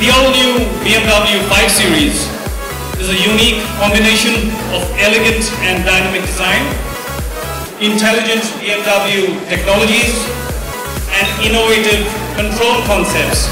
The all-new BMW 5 Series is a unique combination of elegant and dynamic design, intelligent BMW technologies, and innovative control concepts.